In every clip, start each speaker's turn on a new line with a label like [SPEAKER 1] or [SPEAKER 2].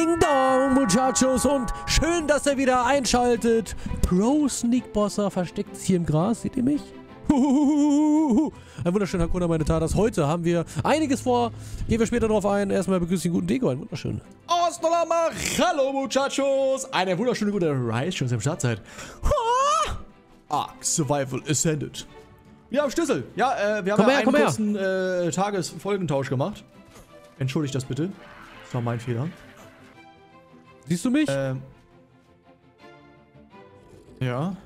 [SPEAKER 1] Ding Dong, Muchachos, und schön, dass ihr wieder einschaltet. Pro Sneak Bosser versteckt sich hier im Gras, seht ihr mich? Huhuhuhuhu. Ein wunderschöner Hakuna meine Tatas. Heute haben wir einiges vor. Gehen wir später drauf ein. Erstmal begrüße ich den guten Deko. Ein wunderschön.
[SPEAKER 2] Osnolama, hallo Muchachos! Eine wunderschöne gute Rise, schon zur Startzeit. Ark Survival Ascended. Wir haben Schlüssel. Ja, äh, wir haben ja
[SPEAKER 1] her,
[SPEAKER 2] einen kurzen äh, Tagesfolgentausch gemacht. Entschuldigt das bitte. Das war mein Fehler.
[SPEAKER 1] Siehst du mich?
[SPEAKER 2] Ähm. Ja.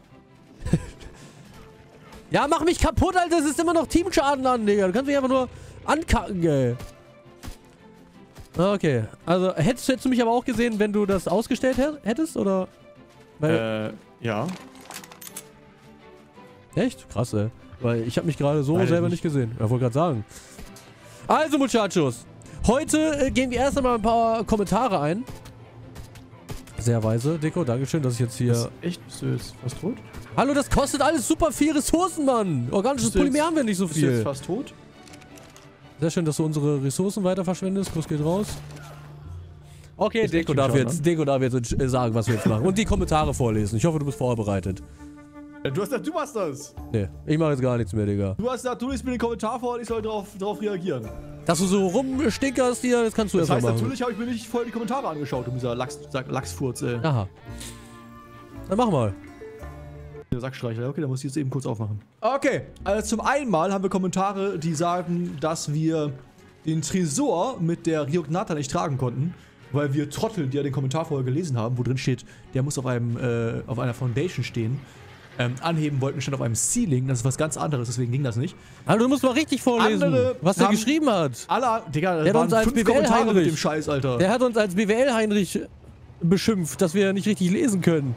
[SPEAKER 1] Ja, mach mich kaputt, Alter. Das ist immer noch Teamschaden an, Digga. Du kannst mich einfach nur ankacken, ey. Okay. Also, hättest, hättest du mich aber auch gesehen, wenn du das ausgestellt hä- hättest, oder? Weil,
[SPEAKER 2] Äh, ja.
[SPEAKER 1] Echt? Krass, ey. Weil ich habe mich gerade so
[SPEAKER 2] ich
[SPEAKER 1] selber
[SPEAKER 2] nicht.
[SPEAKER 1] nicht gesehen. Ja, wollte gerade sagen. Also, Muchachos. Heute äh, gehen wir erst einmal ein paar Kommentare ein. Sehr weise, Deko. Dankeschön, dass ich jetzt hier...
[SPEAKER 2] Ist echt? Bist du jetzt fast tot?
[SPEAKER 1] Hallo, das kostet alles super viel Ressourcen, Mann. Organisches Polymer haben wir nicht so
[SPEAKER 2] Bist du jetzt
[SPEAKER 1] viel.
[SPEAKER 2] fast tot?
[SPEAKER 1] Sehr schön, dass du unsere Ressourcen weiter verschwendest. Kuss geht raus. Okay,
[SPEAKER 2] Ist
[SPEAKER 1] Deko darf, jetzt, Deko darf jetzt sagen, was wir jetzt machen. Und die Kommentare vorlesen. Ich hoffe, du bist vorbereitet.
[SPEAKER 2] Ja, du hast gesagt, du machst das.
[SPEAKER 1] Nee, ich mache jetzt gar nichts mehr, Digga.
[SPEAKER 2] Du hast gesagt, du liest mir den Kommentar vor und ich soll darauf drauf reagieren.
[SPEAKER 1] Dass du so rumstinkerst hier, das kannst du
[SPEAKER 2] Das
[SPEAKER 1] erst
[SPEAKER 2] heißt,
[SPEAKER 1] mal machen.
[SPEAKER 2] natürlich habe ich mir nicht voll die Kommentare angeschaut, um dieser Lachs, Lachsfurz, äh,
[SPEAKER 1] Aha. Dann mach mal.
[SPEAKER 2] der Sackstreichler. Okay, da muss ich jetzt eben kurz aufmachen. Okay, also zum einen mal haben wir Kommentare, die sagen, dass wir den Tresor mit der Ryognata nicht tragen konnten, weil wir Trotteln, die ja den Kommentar vorher gelesen haben, wo drin steht, der muss auf einem, äh, auf einer Foundation stehen, ähm, anheben wollten, stand auf einem Ceiling, das ist was ganz anderes, deswegen ging das nicht.
[SPEAKER 1] Also du musst mal richtig vorlesen,
[SPEAKER 2] Andere
[SPEAKER 1] was der
[SPEAKER 2] haben-
[SPEAKER 1] geschrieben hat.
[SPEAKER 2] Alle, Digga,
[SPEAKER 1] Der hat uns als BWL
[SPEAKER 2] mit
[SPEAKER 1] Heinrich.
[SPEAKER 2] dem Scheiß, Alter.
[SPEAKER 1] Der hat uns als BWL-Heinrich beschimpft, dass wir nicht richtig lesen können.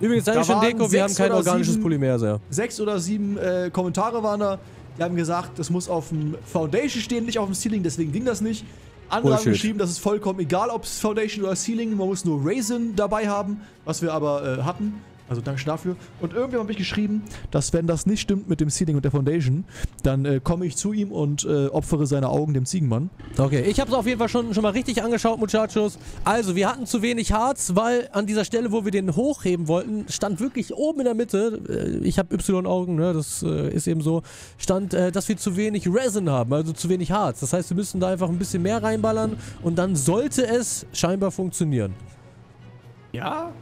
[SPEAKER 1] Übrigens,
[SPEAKER 2] Da waren
[SPEAKER 1] Deko, wir haben kein organisches
[SPEAKER 2] sieben-
[SPEAKER 1] Polymer sehr.
[SPEAKER 2] sechs oder sieben äh, Kommentare waren da. Die haben gesagt, das muss auf dem Foundation stehen, nicht auf dem Ceiling, deswegen ging das nicht. Andere haben
[SPEAKER 1] Bullshit.
[SPEAKER 2] geschrieben, das ist vollkommen egal, ob es Foundation oder Ceiling, man muss nur Raisin dabei haben, was wir aber äh, hatten. Also danke dafür. Und irgendjemand hat mich geschrieben, dass wenn das nicht stimmt mit dem Ceiling und der Foundation, dann äh, komme ich zu ihm und äh, opfere seine Augen dem Ziegenmann.
[SPEAKER 1] Okay, ich habe es auf jeden Fall schon, schon mal richtig angeschaut, Muchachos. Also, wir hatten zu wenig Harz, weil an dieser Stelle, wo wir den hochheben wollten, stand wirklich oben in der Mitte, äh, ich habe Y-Augen, ne, das äh, ist eben so, stand, äh, dass wir zu wenig Resin haben, also zu wenig Harz. Das heißt, wir müssen da einfach ein bisschen mehr reinballern und dann sollte es scheinbar funktionieren.
[SPEAKER 2] Ja?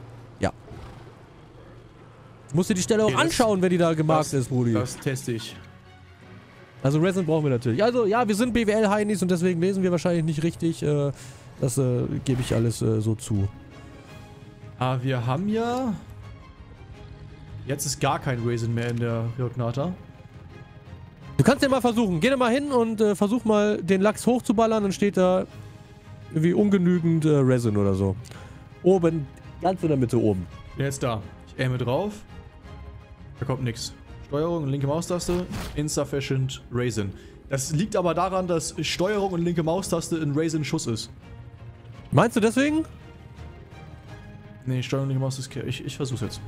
[SPEAKER 1] Musst dir die Stelle auch
[SPEAKER 2] Okay, das-
[SPEAKER 1] anschauen, wenn die da gemarkt ist, Brudi.
[SPEAKER 2] Das teste ich.
[SPEAKER 1] Also Resin brauchen wir natürlich. Also ja, wir sind BWL-Heinis und deswegen lesen wir wahrscheinlich nicht richtig. Äh, das äh, gebe ich alles äh, so zu.
[SPEAKER 2] Aber wir haben ja... Jetzt ist gar kein Raisin mehr in der Ryognata.
[SPEAKER 1] Du kannst ja mal versuchen. Geh da mal hin und äh, versuch mal den Lachs hochzuballern. Dann steht da irgendwie ungenügend äh, Resin oder so. Oben, ganz in der Mitte oben.
[SPEAKER 2] Jetzt da. Ich aime drauf. Da kommt nix. Steuerung und linke Maustaste. Insufficient Raisin. Das liegt aber daran, dass Steuerung und linke Maustaste in Raisin-Schuss ist.
[SPEAKER 1] Meinst du deswegen?
[SPEAKER 2] Nee, Steuerung und linke Maustaste ist Carry. Ich, ich versuch's jetzt.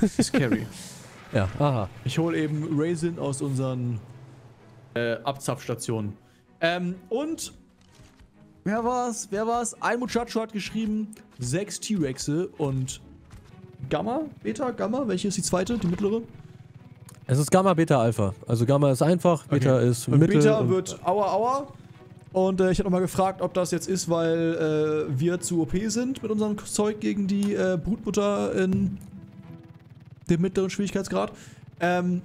[SPEAKER 2] Ist Carry.
[SPEAKER 1] Ja, aha.
[SPEAKER 2] Ich hole eben Raisin aus unseren äh, Abzapfstationen. Ähm, und wer war's? Wer war's? Ein Muchacho hat geschrieben, sechs T-Rexe und Gamma? Beta? Gamma? Welche ist die zweite? Die mittlere?
[SPEAKER 1] Es ist Gamma, Beta, Alpha. Also Gamma ist einfach, Beta
[SPEAKER 2] Okay.
[SPEAKER 1] ist
[SPEAKER 2] Und
[SPEAKER 1] Mittel.
[SPEAKER 2] Beta wird Aua Aua. Und äh, ich habe nochmal gefragt, ob das jetzt ist, weil äh, wir zu OP sind mit unserem Zeug gegen die äh, Brutmutter in dem mittleren Schwierigkeitsgrad. Ähm,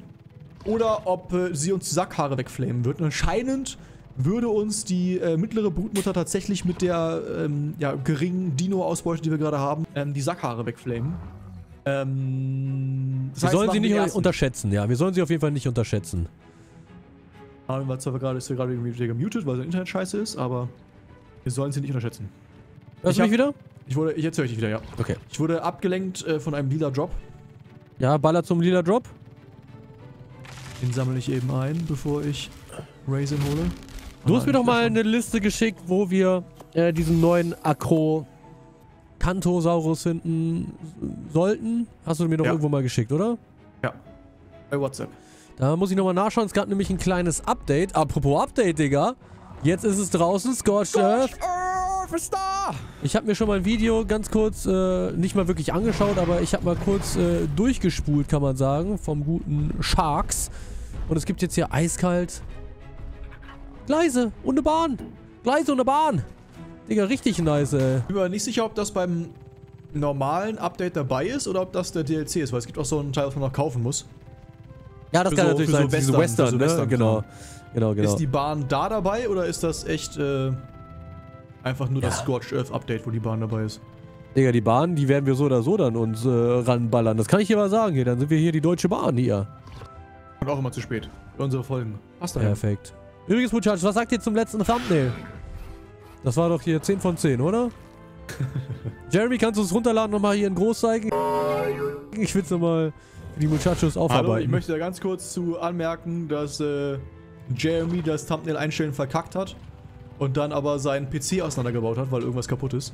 [SPEAKER 2] oder ob äh, sie uns die Sackhaare wegflamen wird. Und anscheinend würde uns die äh, mittlere Brutmutter tatsächlich mit der ähm, ja, geringen Dino-Ausbeute, die wir gerade haben, ähm, die Sackhaare wegflamen. Ähm, das
[SPEAKER 1] wir
[SPEAKER 2] heißt,
[SPEAKER 1] sollen sie nicht unterschätzen, ja. Wir sollen sie auf jeden Fall nicht unterschätzen.
[SPEAKER 2] Aber weil zwar gerade ist er gerade irgendwie gemutet, weil sein Internet scheiße ist, aber wir sollen sie nicht unterschätzen.
[SPEAKER 1] Hörst
[SPEAKER 2] Ich
[SPEAKER 1] du mich wieder?
[SPEAKER 2] Ich wurde, jetzt höre ich dich wieder, ja.
[SPEAKER 1] Okay.
[SPEAKER 2] Ich wurde abgelenkt äh, von einem lila Drop.
[SPEAKER 1] Ja, Baller zum lila Drop.
[SPEAKER 2] Den sammle ich eben ein, bevor ich Raisin hole.
[SPEAKER 1] Du hast mir doch mal eine Liste geschickt, wo wir äh, diesen neuen Akro Kantosaurus finden sollten. Hast du mir doch
[SPEAKER 2] Ja.
[SPEAKER 1] irgendwo mal geschickt, oder?
[SPEAKER 2] Bei WhatsApp.
[SPEAKER 1] Da muss ich nochmal nachschauen. Es gab nämlich ein kleines Update. Apropos Update, Digga. Jetzt ist es draußen, Scorched Earth. Ich habe mir schon mal ein Video ganz kurz, äh, nicht mal wirklich angeschaut, aber ich habe mal kurz äh, durchgespult, kann man sagen, vom guten Sharks. Und es gibt jetzt hier eiskalt Gleise und eine Bahn. Gleise und eine Bahn. Digga, richtig nice, ey.
[SPEAKER 2] Ich bin mir nicht sicher, ob das beim normalen Update dabei ist oder ob das der DLC ist, weil es gibt auch so einen Teil, was man noch kaufen muss.
[SPEAKER 1] Ja, das
[SPEAKER 2] Für
[SPEAKER 1] kann
[SPEAKER 2] so-
[SPEAKER 1] natürlich
[SPEAKER 2] so
[SPEAKER 1] sein. Diese
[SPEAKER 2] Western-
[SPEAKER 1] Western,
[SPEAKER 2] so
[SPEAKER 1] ne?
[SPEAKER 2] Western-
[SPEAKER 1] genau. Genau, genau.
[SPEAKER 2] Ist die Bahn da dabei oder ist das echt äh, einfach nur das
[SPEAKER 1] Ja.
[SPEAKER 2] Scorched Earth Update, wo die Bahn dabei ist?
[SPEAKER 1] Digga, die Bahn, die werden wir so oder so dann uns äh, ranballern. Das kann ich dir mal sagen hier. Dann sind wir hier die Deutsche Bahn hier.
[SPEAKER 2] Und auch immer zu spät. Für unsere Folgen. Passt daher.
[SPEAKER 1] Perfekt. Übrigens, Muchachos, was sagt ihr zum letzten Thumbnail? Das war doch hier 10 von 10, oder? Jeremy, kannst du es runterladen nochmal hier in groß zeigen? Ich will es nochmal für die Muchachos aufarbeiten.
[SPEAKER 2] Hallo, ich möchte da ganz kurz zu anmerken, dass äh, Jeremy das Thumbnail einstellen verkackt hat und dann aber seinen PC auseinandergebaut hat, weil irgendwas kaputt ist.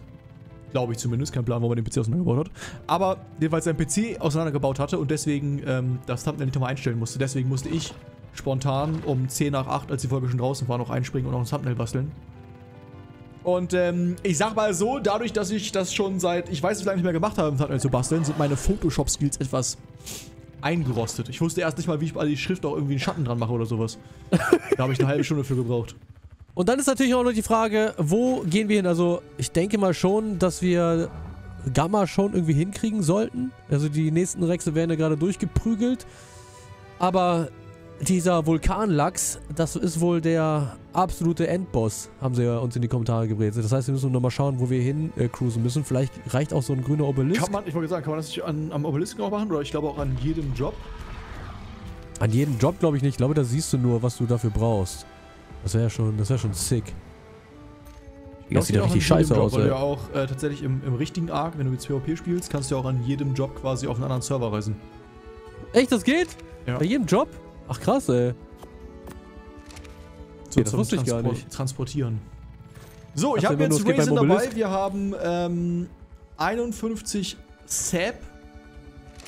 [SPEAKER 2] Glaube ich zumindest, kein Plan, warum er den PC auseinandergebaut hat. Aber jedenfalls seinen PC auseinandergebaut hatte und deswegen ähm, das Thumbnail nicht nochmal einstellen musste. Deswegen musste ich spontan um 10 nach 8, als die Folge schon draußen war, noch einspringen und noch ein Thumbnail basteln. Und ähm, ich sag mal so, dadurch, dass ich das schon seit, ich weiß nicht, wie lange nicht mehr gemacht habe, Thumbnail zu basteln, sind meine Photoshop-Skills etwas eingerostet. Ich wusste erst nicht mal, wie ich bei die Schrift auch irgendwie einen Schatten dran mache oder sowas. da habe ich eine halbe Stunde für gebraucht.
[SPEAKER 1] Und dann ist natürlich auch noch die Frage, wo gehen wir hin? Also, ich denke mal schon, dass wir Gamma schon irgendwie hinkriegen sollten. Also, die nächsten Rexe werden ja gerade durchgeprügelt. Aber dieser Vulkanlachs, das ist wohl der absolute Endboss, haben sie ja uns in die Kommentare gebrezelt. Das heißt, wir müssen nochmal schauen, wo wir hin äh, cruisen müssen. Vielleicht reicht auch so ein grüner Obelisk.
[SPEAKER 2] Kann man, ich wollte sagen, kann man das nicht an, am Obelisken auch machen? Oder ich glaube auch an jedem Job?
[SPEAKER 1] An jedem Job glaube ich nicht. Ich glaube, da siehst du nur, was du dafür brauchst. Das wäre schon, das wäre schon sick. Das sieht ja richtig scheiße
[SPEAKER 2] Job,
[SPEAKER 1] aus,
[SPEAKER 2] Weil du
[SPEAKER 1] ey.
[SPEAKER 2] ja auch äh, tatsächlich im, im richtigen Arc, wenn du jetzt PvP spielst, kannst du ja auch an jedem Job quasi auf einen anderen Server reisen.
[SPEAKER 1] Echt, das geht?
[SPEAKER 2] Ja.
[SPEAKER 1] Bei jedem Job? Ach krass, ey.
[SPEAKER 2] So
[SPEAKER 1] das wusste ich gar nicht.
[SPEAKER 2] Transportieren. So, ich habe jetzt Raisin dabei. Wir haben ähm, 51 Sap,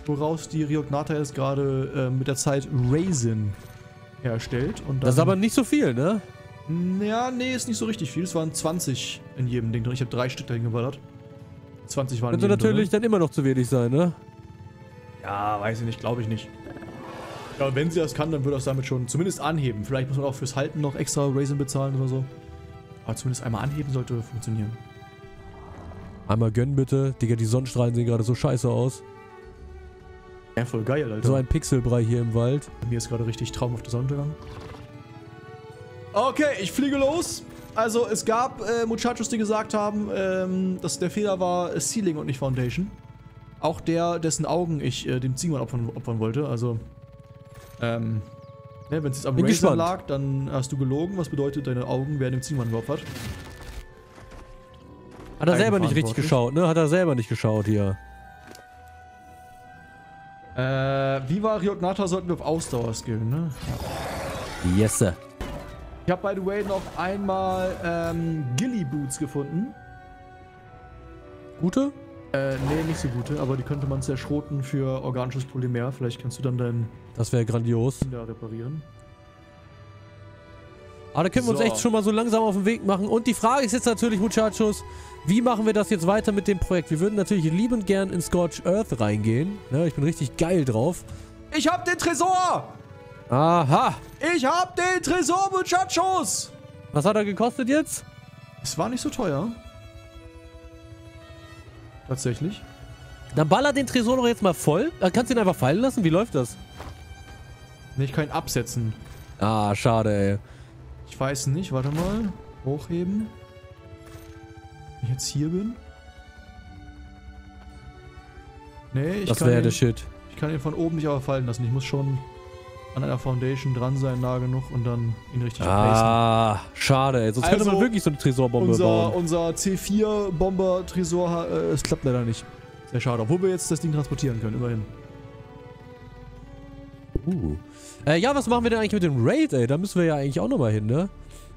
[SPEAKER 2] woraus die Riognata jetzt gerade äh, mit der Zeit Raisin herstellt. Und
[SPEAKER 1] Das ist aber nicht so viel, ne?
[SPEAKER 2] Ja, nee, ist nicht so richtig viel. Es waren 20 in jedem Ding drin. Ich habe drei Stück dahin geballert. 20 waren
[SPEAKER 1] Könnte natürlich dann immer noch zu wenig sein, ne?
[SPEAKER 2] drin. Ja, weiß ich nicht, glaube ich nicht. Ja, wenn sie das kann, dann würde das damit schon zumindest anheben. Vielleicht muss man auch fürs Halten noch extra Raisin bezahlen oder so. Aber zumindest einmal anheben sollte funktionieren.
[SPEAKER 1] Einmal gönnen bitte. Digga, die Sonnenstrahlen sehen gerade so scheiße aus.
[SPEAKER 2] Ja, voll geil, Alter.
[SPEAKER 1] So ein Pixelbrei hier im Wald.
[SPEAKER 2] Mir ist gerade richtig traumhafter Sonnenuntergang. Okay, ich fliege los. Also, es gab äh, Muchachos, die gesagt haben, ähm, dass der Fehler war äh, Ceiling und nicht Foundation. Auch der, dessen Augen ich äh, dem Ziegenmann opfern, opfern wollte. Also, ähm, ne, wenn es jetzt am
[SPEAKER 1] Bin
[SPEAKER 2] Razor
[SPEAKER 1] gespannt.
[SPEAKER 2] lag, dann hast du gelogen. Was bedeutet, deine Augen werden dem Ziegenmann geopfert.
[SPEAKER 1] Hat er selber nicht richtig geschaut, ne? Hat er selber nicht geschaut hier.
[SPEAKER 2] Äh, Viva Riognata sollten wir auf Ausdauer skillen, ne?
[SPEAKER 1] Yes, sir.
[SPEAKER 2] Ich habe by the way noch einmal ähm, Gilly Boots gefunden.
[SPEAKER 1] Gute?
[SPEAKER 2] Äh, nee, nicht so gute, aber die könnte man zerschroten für organisches Polymer. Vielleicht kannst du dann deinen
[SPEAKER 1] Das wäre grandios.
[SPEAKER 2] Kinder reparieren.
[SPEAKER 1] Aber da können wir uns
[SPEAKER 2] So.
[SPEAKER 1] echt schon mal so langsam auf den Weg machen. Und die Frage ist jetzt natürlich, Muchachos, wie machen wir das jetzt weiter mit dem Projekt? Wir würden natürlich liebend gern in Scorch Earth reingehen. Ne, ich bin richtig geil drauf.
[SPEAKER 2] Ich hab den Tresor!
[SPEAKER 1] Aha!
[SPEAKER 2] Ich hab den Tresor, Muchachos!
[SPEAKER 1] Was hat er gekostet jetzt?
[SPEAKER 2] Es war nicht so teuer. Tatsächlich.
[SPEAKER 1] Dann baller den Tresor doch jetzt mal voll. Dann kannst du ihn einfach fallen lassen. Wie läuft das?
[SPEAKER 2] Nee, ich kann ihn absetzen.
[SPEAKER 1] Ah, schade, ey.
[SPEAKER 2] Ich weiß nicht, warte mal. Hochheben. Wenn ich jetzt hier bin. Nee, ich
[SPEAKER 1] Das
[SPEAKER 2] kann,
[SPEAKER 1] wäre
[SPEAKER 2] ihn,
[SPEAKER 1] der Shit.
[SPEAKER 2] ich kann ihn von oben nicht aber fallen lassen. Ich muss schon an einer Foundation dran sein, nah genug und dann ihn richtig placen.
[SPEAKER 1] Ah, schade, ey. Sonst könnte man
[SPEAKER 2] Also,
[SPEAKER 1] wirklich so eine Tresorbombe
[SPEAKER 2] Unser,
[SPEAKER 1] bauen.
[SPEAKER 2] unser C4-Bomber-Tresor, äh, es klappt leider nicht. Sehr schade. Obwohl wir jetzt das Ding transportieren können, immerhin.
[SPEAKER 1] Uh. Äh, ja, was machen wir denn eigentlich mit dem Raid, ey? Da müssen wir ja eigentlich auch nochmal hin, ne?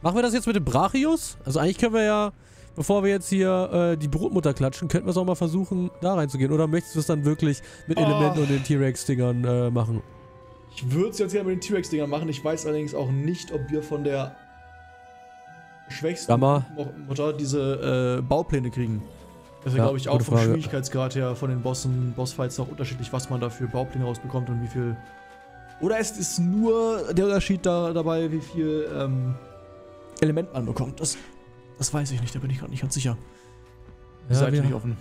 [SPEAKER 1] Machen wir das jetzt mit dem Brachius? Also eigentlich können wir ja, bevor wir jetzt hier äh, die Brotmutter klatschen, könnten wir es auch mal versuchen, da reinzugehen. Oder möchtest du es dann wirklich mit
[SPEAKER 2] Oh.
[SPEAKER 1] Elementen und den T-Rex-Dingern äh, machen?
[SPEAKER 2] Ich würde es jetzt gerne mit den T-Rex-Dingern machen. Ich weiß allerdings auch nicht, ob wir von der schwächsten
[SPEAKER 1] Gamma.
[SPEAKER 2] Mutter diese äh, Baupläne kriegen. Das ist ja, glaube ich, auch vom
[SPEAKER 1] Frage.
[SPEAKER 2] Schwierigkeitsgrad her von den Bossen, Bossfights auch unterschiedlich, was man da für Baupläne rausbekommt und wie viel. Oder es ist nur der Unterschied da, dabei, wie viel ähm, Element man bekommt. Das, das weiß ich nicht, da bin ich gerade nicht ganz sicher.
[SPEAKER 1] Ja,
[SPEAKER 2] Seid nicht offen.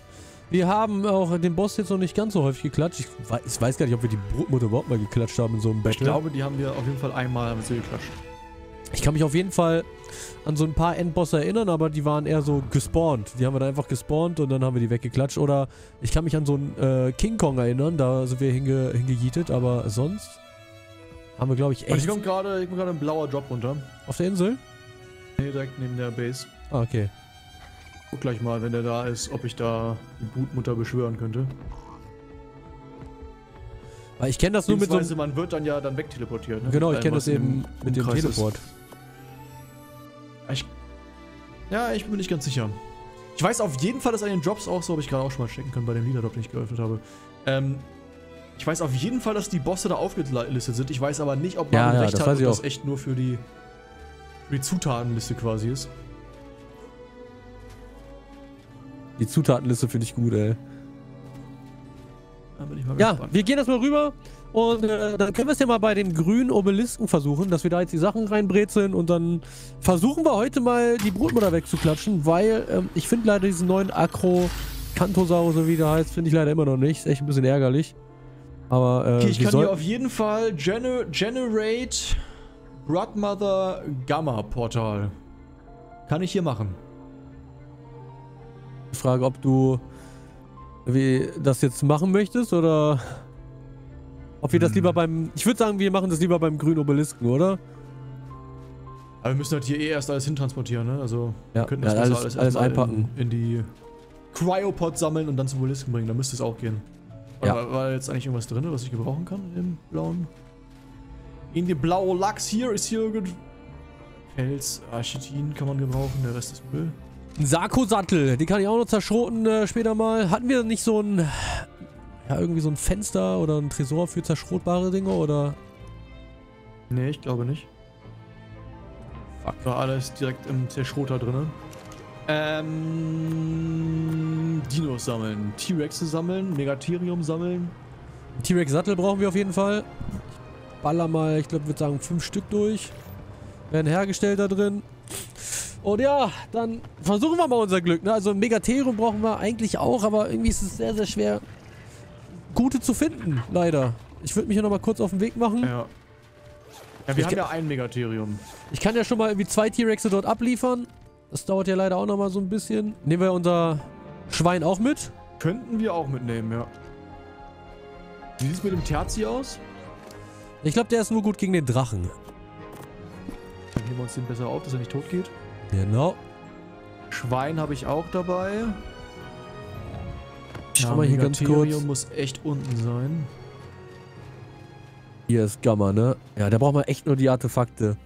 [SPEAKER 1] Wir haben auch den Boss jetzt noch nicht ganz so häufig geklatscht. Ich weiß, ich weiß gar nicht, ob wir die Brutmutter überhaupt mal geklatscht haben in so einem
[SPEAKER 2] Ich
[SPEAKER 1] Battle.
[SPEAKER 2] glaube, die haben wir auf jeden Fall einmal mit sie geklatscht.
[SPEAKER 1] Ich kann mich auf jeden Fall an so ein paar Endbosse erinnern, aber die waren eher so gespawnt. Die haben wir dann einfach gespawnt und dann haben wir die weggeklatscht. Oder ich kann mich an so einen äh, King Kong erinnern, da sind wir hinge hingejietet, aber sonst haben wir, glaube ich, echt
[SPEAKER 2] hier kommt gerade ein blauer Drop runter.
[SPEAKER 1] auf der Insel.
[SPEAKER 2] Nee, direkt neben der Base.
[SPEAKER 1] Ah, okay.
[SPEAKER 2] Guck gleich mal, wenn der da ist, ob ich da die Brutmutter beschwören könnte.
[SPEAKER 1] Weil ich kenne das nur mit so einem,
[SPEAKER 2] man wird dann ja dann wegteleportiert. Ne?
[SPEAKER 1] Genau, ich kenne das eben mit dem. Teleport.
[SPEAKER 2] Ich, ja, ich bin mir nicht ganz sicher. Ich weiß auf jeden Fall, dass an den Drops auch so, habe ich gerade auch schon mal checken können bei dem Leader-Drop, den ich geöffnet habe. Ähm, ich weiß auf jeden Fall, dass die Bosse da aufgelistet sind. Ich weiß aber nicht, ob man
[SPEAKER 1] Ja, ja,
[SPEAKER 2] recht
[SPEAKER 1] das
[SPEAKER 2] hat,
[SPEAKER 1] ich
[SPEAKER 2] das echt nur für die, für die Zutatenliste quasi ist.
[SPEAKER 1] Die Zutatenliste finde ich gut, ey.
[SPEAKER 2] Da bin ich mal
[SPEAKER 1] Ja,
[SPEAKER 2] gespannt.
[SPEAKER 1] wir gehen erstmal rüber und äh, dann können wir es ja mal bei den grünen Obelisken versuchen, dass wir da jetzt die Sachen reinbrezeln und dann versuchen wir heute mal die Brutmutter wegzuklatschen, weil ähm, ich finde leider diesen neuen Akro Kantosaurus, so wie der heißt, finde ich leider immer noch nicht. Ist echt ein bisschen ärgerlich. Aber äh,
[SPEAKER 2] Okay, ich kann
[SPEAKER 1] soll-
[SPEAKER 2] hier auf jeden Fall Gener Generate Broodmother Gamma Portal. Kann ich hier machen.
[SPEAKER 1] Frage, ob du wie das jetzt machen möchtest oder ob wir das
[SPEAKER 2] Hm.
[SPEAKER 1] lieber beim. Ich würde sagen, wir machen das lieber beim grünen Obelisken, oder?
[SPEAKER 2] Aber wir müssen halt hier eh erst alles hintransportieren, ne? Also
[SPEAKER 1] Ja,
[SPEAKER 2] wir könnten
[SPEAKER 1] ja,
[SPEAKER 2] das
[SPEAKER 1] alles-
[SPEAKER 2] besser
[SPEAKER 1] alles
[SPEAKER 2] erstmal
[SPEAKER 1] einpacken.
[SPEAKER 2] In, in die Cryopod sammeln und dann zum Obelisken bringen. Da müsste es auch gehen.
[SPEAKER 1] Ja.
[SPEAKER 2] War, war jetzt eigentlich irgendwas drin, was ich gebrauchen kann dem blauen? In die blaue Lachs hier ist hier irgend... Pelz, Architin kann man gebrauchen, der Rest ist Müll.
[SPEAKER 1] Ein Sarko-Sattel, den kann ich auch noch zerschroten äh, später mal. Hatten wir nicht so ein, ja, irgendwie so ein Fenster oder ein Tresor für zerschrotbare Dinge oder?
[SPEAKER 2] Nee, ich glaube nicht.
[SPEAKER 1] Fuck.
[SPEAKER 2] War alles direkt im Zerschroter drin. Ähm. Dinos sammeln, T-Rexe sammeln, Megatherium sammeln.
[SPEAKER 1] Ein T-Rex-Sattel brauchen wir auf jeden Fall. Ich baller mal, ich glaube, würde sagen, fünf Stück durch. Werden hergestellt da drin. Und ja, dann versuchen wir mal unser Glück. Ne? Also ein Megatherium brauchen wir eigentlich auch, aber irgendwie ist es sehr, sehr schwer, gute zu finden, leider. Ich würde mich ja noch mal kurz auf den Weg machen.
[SPEAKER 2] Ja. Ja,
[SPEAKER 1] Ich
[SPEAKER 2] wir haben
[SPEAKER 1] ge-
[SPEAKER 2] ja ein Megatherium.
[SPEAKER 1] Ich kann ja schon mal irgendwie zwei T-Rexe dort abliefern. Das dauert ja leider auch noch mal so ein bisschen. Nehmen wir unser Schwein auch mit.
[SPEAKER 2] Könnten wir auch mitnehmen, ja. Wie sieht es mit dem Terzi aus?
[SPEAKER 1] Ich glaube, der ist nur gut gegen den Drachen.
[SPEAKER 2] Dann heben wir uns den besser auf, dass er nicht tot geht.
[SPEAKER 1] Genau.
[SPEAKER 2] Schwein habe ich auch dabei.
[SPEAKER 1] Ich schau mal hier ganz kurz.
[SPEAKER 2] muss echt unten sein.
[SPEAKER 1] Hier ist Gamma, ne? Ja, da braucht man echt nur die Artefakte.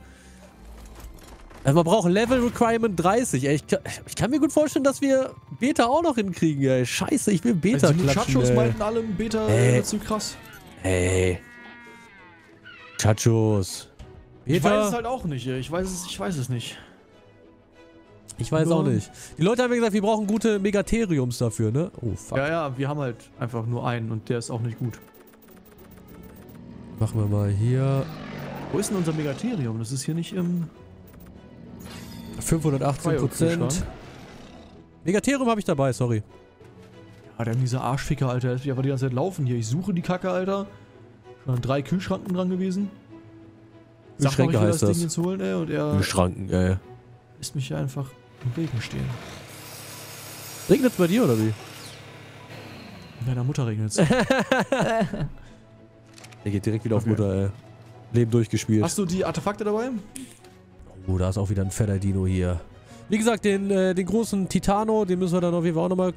[SPEAKER 1] Also man braucht Level Requirement 30, ey. Ich kann, ich kann mir gut vorstellen, dass wir Beta auch noch hinkriegen, ey. Scheiße, ich will Beta
[SPEAKER 2] Also die
[SPEAKER 1] klatschen,
[SPEAKER 2] Muchachos
[SPEAKER 1] ey.
[SPEAKER 2] meinten alle, Beta
[SPEAKER 1] Ey.
[SPEAKER 2] äh, zu krass.
[SPEAKER 1] Ey. Chachos.
[SPEAKER 2] Ich
[SPEAKER 1] Beta?
[SPEAKER 2] weiß es halt auch nicht, ey. ich weiß es, ich weiß es nicht.
[SPEAKER 1] Ich weiß auch nicht. Die Leute haben mir gesagt, wir brauchen gute Megatheriums dafür, ne? Oh, fuck.
[SPEAKER 2] Ja, ja, wir haben halt einfach nur einen und der ist auch nicht gut.
[SPEAKER 1] Machen wir mal hier.
[SPEAKER 2] Wo ist denn unser Megatherium? Das ist hier nicht im
[SPEAKER 1] 518
[SPEAKER 2] Cryo-Kühlschrank.
[SPEAKER 1] Prozent. Megatherium habe ich dabei, sorry.
[SPEAKER 2] Ja, der dieser Arschficker, Alter. Mich einfach die ganze Zeit laufen hier. Ich suche die Kacke, Alter. Schon an drei Kühlschranken dran gewesen. Sag noch, ich
[SPEAKER 1] Schränke
[SPEAKER 2] will
[SPEAKER 1] heißt
[SPEAKER 2] das
[SPEAKER 1] das.
[SPEAKER 2] Ding jetzt holen, ey. Und er
[SPEAKER 1] Kühlschranken, ey.
[SPEAKER 2] lässt mich einfach im Regen stehen.
[SPEAKER 1] Regnet's bei dir oder wie?
[SPEAKER 2] Deiner Mutter regnet's.
[SPEAKER 1] Der geht direkt wieder auf
[SPEAKER 2] Okay.
[SPEAKER 1] Mutter, ey. Leben durchgespielt.
[SPEAKER 2] Hast du die Artefakte dabei?
[SPEAKER 1] Oh, da ist auch wieder ein fetter Dino hier. Wie gesagt, den, äh, den großen Titano, den müssen wir dann auf jeden Fall auch nochmal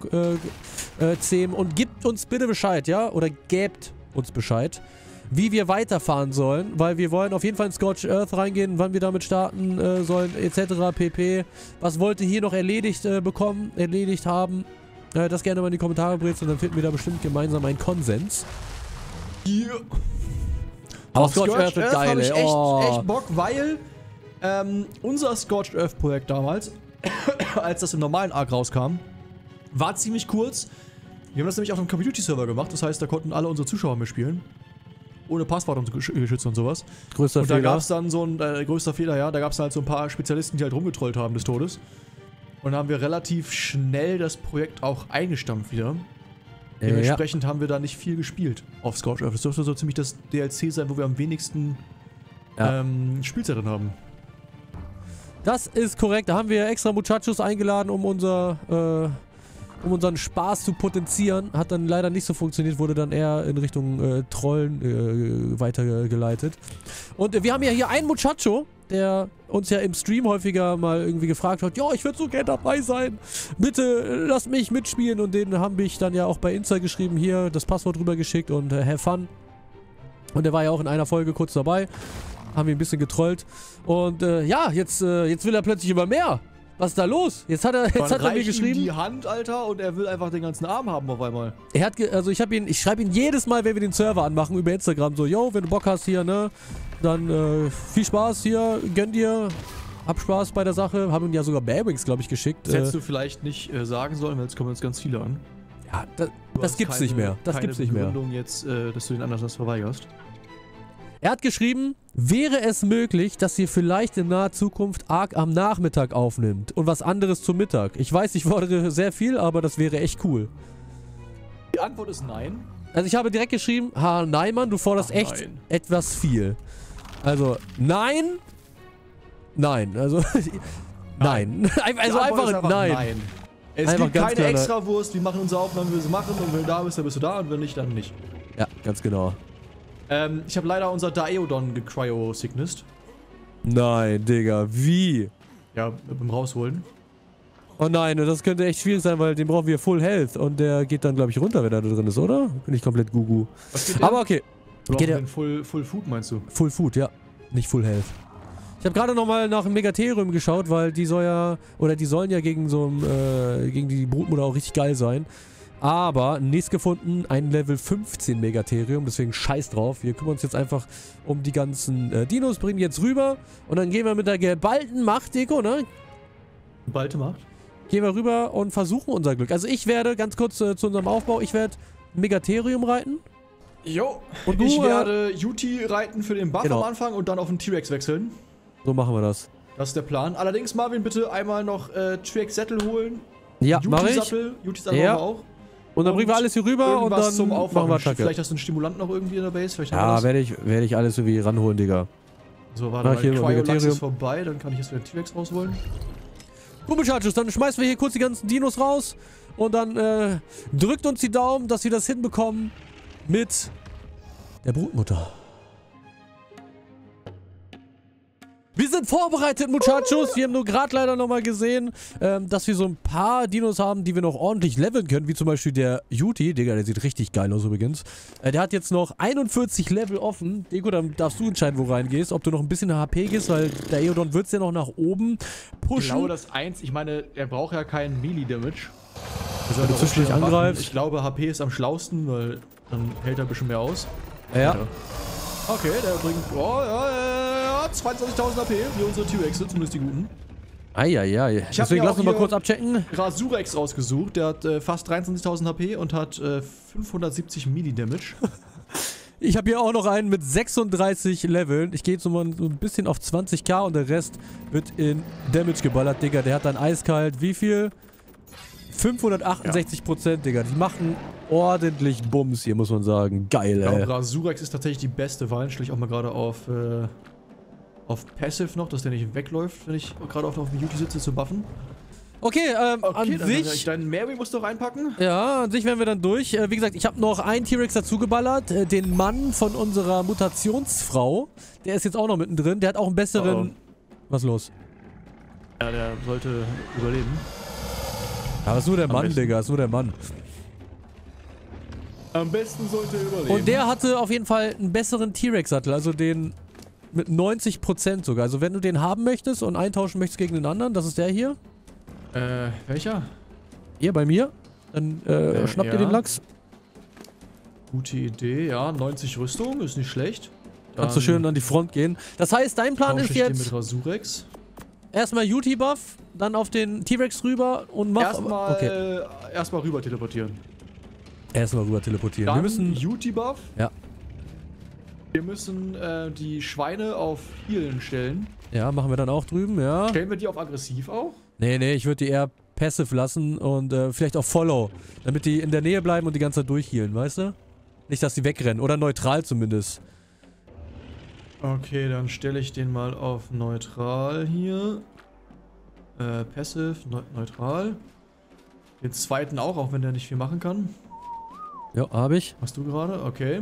[SPEAKER 1] äh, äh, zähmen. Und gibt uns bitte Bescheid, ja? Oder gebt uns Bescheid, wie wir weiterfahren sollen. Weil wir wollen auf jeden Fall in Scorched Earth reingehen, wann wir damit starten äh, sollen, etc. pp. Was wollt ihr hier noch erledigt äh, bekommen, erledigt haben? Äh, das gerne mal in die Kommentare brezeln, dann finden wir da bestimmt gemeinsam einen Konsens.
[SPEAKER 2] Hier.
[SPEAKER 1] Aber
[SPEAKER 2] Auf
[SPEAKER 1] Scorched Earth wird
[SPEAKER 2] hab
[SPEAKER 1] geil,
[SPEAKER 2] ich echt,
[SPEAKER 1] Oh.
[SPEAKER 2] echt Bock, weil Ähm, unser Scorched Earth Projekt damals, als das im normalen Arc rauskam, war ziemlich kurz. Wir haben das nämlich auf einem Community-Server gemacht, das heißt, da konnten alle unsere Zuschauer mitspielen. Ohne Passwort und Gesch- Geschütze und sowas.
[SPEAKER 1] Größter
[SPEAKER 2] Und da gab es dann so ein äh, größter Fehler, ja. Da gab es halt so ein paar Spezialisten, die halt rumgetrollt haben des Todes. Und dann haben wir relativ schnell das Projekt auch eingestampft wieder.
[SPEAKER 1] Äh, ja.
[SPEAKER 2] Dementsprechend haben wir da nicht viel gespielt auf Scorch Earth. Das dürfte so ziemlich das DLC sein, wo wir am wenigsten
[SPEAKER 1] Ja.
[SPEAKER 2] ähm, Spielzeit drin haben.
[SPEAKER 1] Das ist korrekt. Da haben wir extra Muchachos eingeladen, um unser, äh, um unseren Spaß zu potenzieren. Hat dann leider nicht so funktioniert, wurde dann eher in Richtung äh, Trollen äh, weitergeleitet. Und äh, wir haben ja hier einen Muchacho, der uns ja im Stream häufiger mal irgendwie gefragt hat, ja, ich würde so gern dabei sein. Bitte äh, lass mich mitspielen. Und den habe ich dann ja auch bei Insta geschrieben, hier das Passwort rübergeschickt und äh, have fun. Und der war ja auch in einer Folge kurz dabei. Haben wir ein bisschen getrollt. Und äh, ja, jetzt, äh, jetzt will er plötzlich immer mehr. Was ist da los? Jetzt hat er, jetzt
[SPEAKER 2] Man
[SPEAKER 1] hat er mir
[SPEAKER 2] reicht ihm
[SPEAKER 1] geschrieben.
[SPEAKER 2] die Hand, Alter, und er will einfach den ganzen Arm haben auf einmal.
[SPEAKER 1] Er hat, ge also ich habe ihn, ich schreibe ihn jedes Mal, wenn wir den Server anmachen über Instagram so, yo, wenn du Bock hast hier, ne, dann äh, viel Spaß hier, gönn dir, hab Spaß bei der Sache. Haben ihn ja sogar Bearings, glaube ich, geschickt.
[SPEAKER 2] Das
[SPEAKER 1] Äh,
[SPEAKER 2] hättest du vielleicht nicht äh, sagen sollen, weil jetzt kommen jetzt ganz viele an.
[SPEAKER 1] ja, da, das gibt's
[SPEAKER 2] keine-
[SPEAKER 1] nicht mehr. Das
[SPEAKER 2] keine
[SPEAKER 1] gibt's nicht mehr.
[SPEAKER 2] Begründung jetzt, äh, dass du den Anlass verweigerst.
[SPEAKER 1] Er hat geschrieben, wäre es möglich, dass ihr vielleicht in naher Zukunft Arc am Nachmittag aufnimmt und was anderes zum Mittag. Ich weiß, ich fordere sehr viel, aber das wäre echt cool.
[SPEAKER 2] Die Antwort ist nein.
[SPEAKER 1] Also ich habe direkt geschrieben, ha, nein, Mann, du forderst
[SPEAKER 2] Ach,
[SPEAKER 1] echt
[SPEAKER 2] nein.
[SPEAKER 1] etwas viel. Also, nein, nein, also, nein. Ein- also einfach,
[SPEAKER 2] ist
[SPEAKER 1] nein.
[SPEAKER 2] Es
[SPEAKER 1] Einfach
[SPEAKER 2] gibt keine
[SPEAKER 1] ne?
[SPEAKER 2] Extrawurst, wir machen unsere Aufnahmen, wie wir sie machen und wenn du da bist, dann bist du da und wenn nicht, dann nicht.
[SPEAKER 1] Ja, ganz genau.
[SPEAKER 2] Ähm, ich habe leider unser Daeodon gecryo-sicknessed.
[SPEAKER 1] Nein, Digga, wie?
[SPEAKER 2] Ja, beim Rausholen.
[SPEAKER 1] Oh nein, das könnte echt schwierig sein, weil den brauchen wir Full Health und der geht dann, glaube ich, runter, wenn er da drin ist, oder? Bin ich komplett gugu. Aber okay, geht
[SPEAKER 2] Geht
[SPEAKER 1] der-
[SPEAKER 2] Full, Full Food meinst du?
[SPEAKER 1] Full Food, ja. Nicht Full Health. Ich habe gerade nochmal nach dem Megatherium geschaut, weil die soll ja, oder die sollen ja gegen so ein, äh, gegen die Brutmutter auch richtig geil sein. Aber nichts gefunden, ein Level 15 Megatherium, deswegen scheiß drauf. Wir kümmern uns jetzt einfach um die ganzen äh, Dinos, bringen die jetzt rüber und dann gehen wir mit der geballten Macht, Deko, ne?
[SPEAKER 2] Balte Macht.
[SPEAKER 1] Gehen wir rüber und versuchen unser Glück. Also ich werde, ganz kurz äh, zu unserem Aufbau, ich werde Megatherium reiten.
[SPEAKER 2] Jo.
[SPEAKER 1] Und du,
[SPEAKER 2] ich
[SPEAKER 1] äh,
[SPEAKER 2] werde Yuti reiten für den Buff
[SPEAKER 1] Genau.
[SPEAKER 2] am Anfang und dann auf den T-Rex wechseln.
[SPEAKER 1] So machen wir das.
[SPEAKER 2] Das ist der Plan. Allerdings, Marvin, bitte einmal noch äh, T-Rex Sättel holen.
[SPEAKER 1] Ja, mache ich.
[SPEAKER 2] Yuti-Sattel
[SPEAKER 1] Ja.
[SPEAKER 2] haben wir auch.
[SPEAKER 1] Und dann bringen wir alles hier rüber und dann
[SPEAKER 2] zum
[SPEAKER 1] machen
[SPEAKER 2] Aufwachen.
[SPEAKER 1] wir Attacke.
[SPEAKER 2] Vielleicht hast du einen Stimulant noch irgendwie in der Base. Vielleicht
[SPEAKER 1] Ja, werde ich, werd ich alles irgendwie ranholen, Digga.
[SPEAKER 2] So, warte
[SPEAKER 1] Mach
[SPEAKER 2] mal.
[SPEAKER 1] Megatherium.
[SPEAKER 2] ist vorbei. Dann kann ich jetzt wieder T-Rex rausholen.
[SPEAKER 1] Gut, Muchachos, dann schmeißen wir hier kurz die ganzen Dinos raus und dann äh, drückt uns die Daumen, dass wir das hinbekommen mit der Brutmutter. Sind vorbereitet, Muchachos. Wir haben nur gerade leider nochmal gesehen, ähm, dass wir so ein paar Dinos haben, die wir noch ordentlich leveln können, wie zum Beispiel der Yuti. Digga, der sieht richtig geil aus übrigens. Äh, der hat jetzt noch 41 Level offen. Deko, dann darfst du entscheiden, wo reingehst. Ob du noch ein bisschen HP gehst, weil der Eodon wird es ja noch nach oben pushen.
[SPEAKER 2] Genau das eins. Ich meine, er braucht ja keinen Melee-Damage.
[SPEAKER 1] Wenn du zwischendurch angreifst.
[SPEAKER 2] Ich glaube, HP ist am schlausten, weil dann hält er ein bisschen mehr aus.
[SPEAKER 1] Ja.
[SPEAKER 2] Okay, der bringt oh, ja, ja, 22.000 HP, wie unsere T-Rexe, zumindest die guten.
[SPEAKER 1] Eieiei.
[SPEAKER 2] hab
[SPEAKER 1] Deswegen lass uns mal kurz abchecken.
[SPEAKER 2] Rasurex rausgesucht, der hat äh, fast 23.000 HP und hat äh, 570 Melee-Damage.
[SPEAKER 1] Ich habe hier auch noch einen mit 36 Leveln. Ich gehe jetzt nochmal so ein bisschen auf 20k und der Rest wird in Damage geballert, Digga. Der hat dann eiskalt. Wie viel? 568 Prozent, Digga. Die machen ordentlich Bums hier, muss man sagen. Geil,
[SPEAKER 2] Ich glaube,
[SPEAKER 1] ey.
[SPEAKER 2] Rasurex ist tatsächlich die beste Wahl. Stelle ich auch mal gerade auf, äh, auf Passive noch, dass der nicht wegläuft, wenn ich gerade auf, auf dem Duty sitze zu buffen.
[SPEAKER 1] Okay, ähm, an
[SPEAKER 2] dann Ich
[SPEAKER 1] sich...
[SPEAKER 2] deinen Mary musst du reinpacken.
[SPEAKER 1] Ja, an sich wären wir dann durch. Äh, wie gesagt, ich habe noch einen T-Rex dazugeballert. Äh, den Mann von unserer Mutationsfrau. Der ist jetzt auch noch mittendrin. Der hat auch einen besseren... Was los?
[SPEAKER 2] Ja, der sollte überleben.
[SPEAKER 1] Ja, ist nur der
[SPEAKER 2] Am
[SPEAKER 1] Mann,
[SPEAKER 2] besten.
[SPEAKER 1] Digga. Ist nur der Mann.
[SPEAKER 2] Am besten sollte er überleben.
[SPEAKER 1] Und der hatte auf jeden Fall einen besseren T-Rex-Sattel, also den mit 90% sogar. Also wenn du den haben möchtest und eintauschen möchtest gegen den anderen, das ist der hier,
[SPEAKER 2] Äh, welcher?
[SPEAKER 1] hier bei mir, dann äh,
[SPEAKER 2] Äh,
[SPEAKER 1] schnappt
[SPEAKER 2] ja.
[SPEAKER 1] ihr den Lachs.
[SPEAKER 2] Gute Idee, ja. 90 Rüstung, ist nicht schlecht.
[SPEAKER 1] Kannst du schön an die Front gehen. Das heißt, dein Plan ist jetzt
[SPEAKER 2] mit Rasurex.
[SPEAKER 1] erstmal UT-Buff, dann auf den T-Rex rüber und mach...
[SPEAKER 2] Erstmal
[SPEAKER 1] Okay,
[SPEAKER 2] äh, erstmal rüber teleportieren.
[SPEAKER 1] erstmal rüber teleportieren.
[SPEAKER 2] Dann
[SPEAKER 1] Wir müssen...
[SPEAKER 2] UT-Buff.
[SPEAKER 1] Ja.
[SPEAKER 2] Wir müssen äh, die Schweine auf Healen stellen.
[SPEAKER 1] Ja, machen wir dann auch drüben, ja.
[SPEAKER 2] Stellen wir die auf aggressiv auch?
[SPEAKER 1] Nee, nee, ich würde die eher passive lassen und äh, vielleicht auch Follow. Damit die in der Nähe bleiben und die ganze Zeit durchhealen, weißt du? Nicht, dass die wegrennen. Oder neutral zumindest.
[SPEAKER 2] Okay, dann stelle ich den mal auf neutral hier. Äh, passive, neu neutral. Den zweiten auch, auch wenn der nicht viel machen kann.
[SPEAKER 1] Ja, habe ich.
[SPEAKER 2] Hast du gerade? Okay.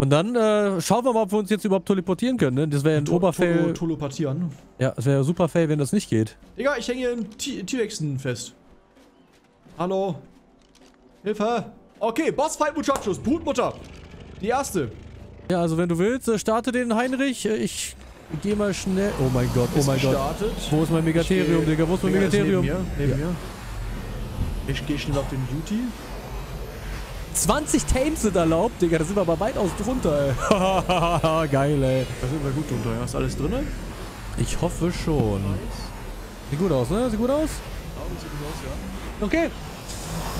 [SPEAKER 1] Und dann äh, schauen wir mal, ob wir uns jetzt überhaupt teleportieren können, ne? Das wäre ein Oberfail.
[SPEAKER 2] Telepathieren.
[SPEAKER 1] Ja, das wäre ja super fail, wenn das nicht geht.
[SPEAKER 2] Digga, ich hänge hier im T-Rexen fest. Hallo? Hilfe! Okay, Bossfight Muchachos, Brutmutter. Die erste.
[SPEAKER 1] Ja, also wenn du willst, äh, starte den Heinrich. Äh, Ich gehe mal schnell. Oh mein Gott, oh mein Gott.
[SPEAKER 2] gestartet.
[SPEAKER 1] Wo ist mein Megatherium, Digga? Wo ist mein
[SPEAKER 2] Digga,
[SPEAKER 1] Megatherium?
[SPEAKER 2] Neben mir, neben
[SPEAKER 1] Ja.
[SPEAKER 2] mir. Ich gehe schnell auf den Duty.
[SPEAKER 1] 20 Tames sind erlaubt, Digga. Da sind wir aber weitaus drunter, ey. Geil, ey.
[SPEAKER 2] Da sind wir gut drunter, ja. Ist alles drin?
[SPEAKER 1] Ich hoffe schon. Sieht gut aus, ne? Sieht gut aus? Okay.